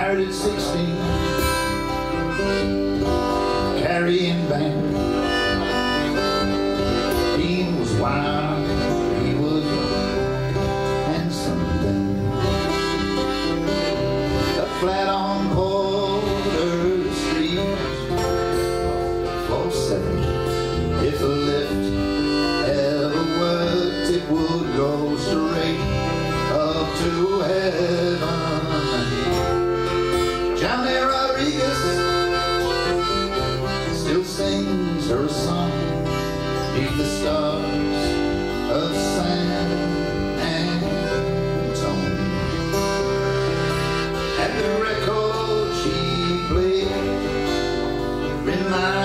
married at 16, carrying band. Dean was wild, he was then. A flat on Porter Street, floor seven. If a lift ever worked, it would go straight up to heaven. Sings her song beneath the stars of San Antone. And the record she played remind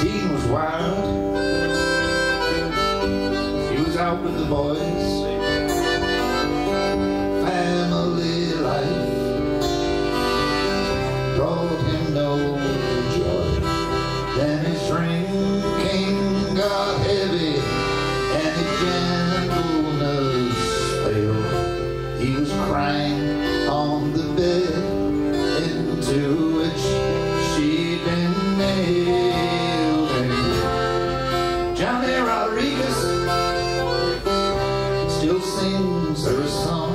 Dean was wild. He was out with the boys. Family life brought him no joy. Then his drinking got heavy and his gentleness failed. He was crying on the bed sings her song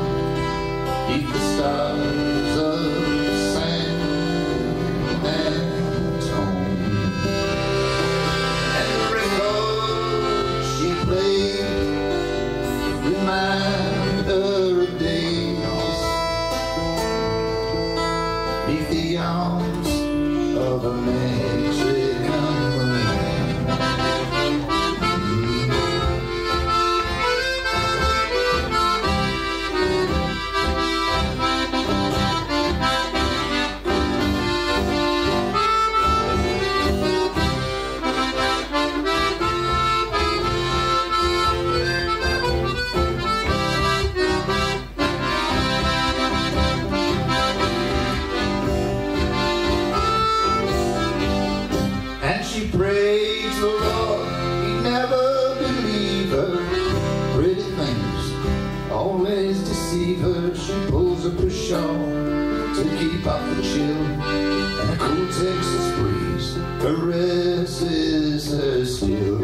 she prays the Lord he never believe her. Pretty things always deceive her. She pulls up her shawl to keep out the chill. And a cool Texas breeze caresses her still.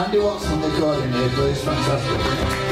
Andy Watson, the accordion here, plays fantastic.